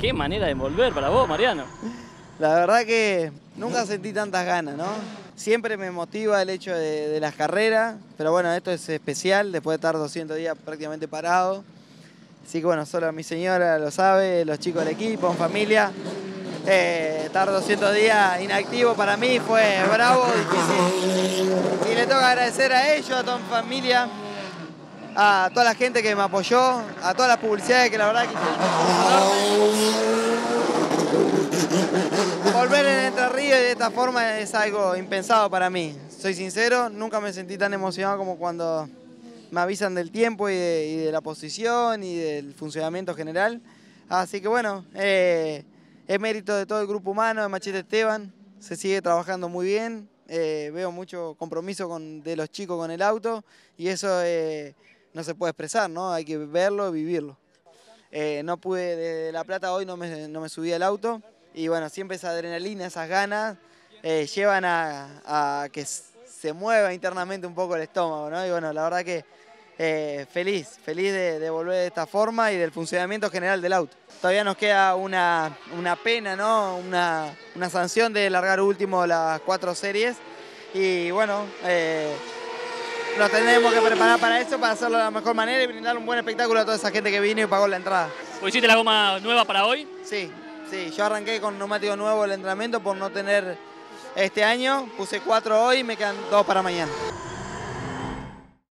Qué manera de volver para vos, Mariano. La verdad que nunca sentí tantas ganas, ¿no? Siempre me motiva el hecho de, de las carreras, pero bueno, esto es especial, después de estar 200 días prácticamente parado. Así que bueno, solo mi señora lo sabe, los chicos del equipo, en familia. Eh, estar 200 días inactivo para mí fue bravo, difícil. Y le que agradecer a ellos, a toda mi familia, a toda la gente que me apoyó, a todas las publicidades que la verdad que Volver en Entre Ríos de esta forma es algo impensado para mí. Soy sincero, nunca me sentí tan emocionado como cuando me avisan del tiempo y de, y de la posición y del funcionamiento general. Así que bueno, eh, es mérito de todo el grupo humano, de Machete Esteban, se sigue trabajando muy bien, eh, veo mucho compromiso de los chicos con el auto y eso eh, no se puede expresar, ¿no? Hay que verlo, vivirlo. Eh, no pude, de La Plata hoy no me, no me subí al auto y bueno, siempre esa adrenalina, esas ganas eh, llevan a, a que se mueva internamente un poco el estómago, ¿no? Y bueno, la verdad que eh, feliz, feliz de, de, volver de esta forma y del funcionamiento general del auto. Todavía nos queda una, una pena, ¿no? Una, una, sanción de largar último las cuatro series y bueno, eh, nos tenemos que preparar para eso, para hacerlo de la mejor manera y brindar un buen espectáculo a toda esa gente que vino y pagó la entrada. ¿Hiciste la goma nueva para hoy? Sí, sí, yo arranqué con neumático nuevo el entrenamiento por no tener este año, puse cuatro hoy y me quedan dos para mañana.